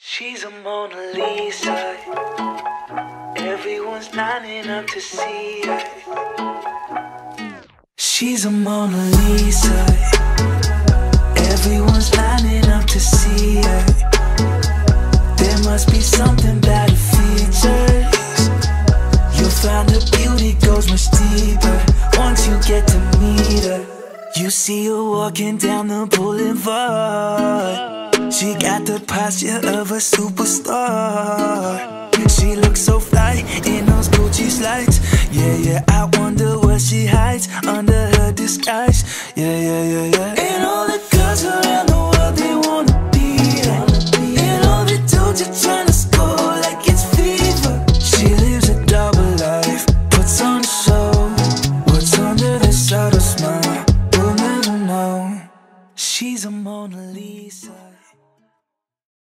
She's a Mona Lisa. Everyone's lining up to see her. She's a Mona Lisa. Everyone's lining up to see her. There must be something about her features. You'll find her beauty goes much deeper once you get to meet her. You see her walking down the boulevard. She got the posture of a superstar. She looks so fly in those Gucci slides. Yeah, yeah, I wonder what she hides under her disguise. Yeah, yeah, yeah, yeah. And all the girls around the world, they wanna be her. And all the dudes are trying to score like it's fever. She lives a double life, puts on a show. What's under the subtle smile, we'll never know. She's a Mona Lisa.